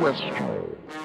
Westall.